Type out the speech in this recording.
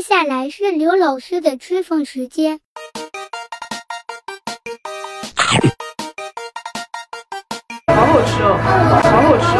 接下来是刘老师的吹风时间。好好吃哦。好好吃哦。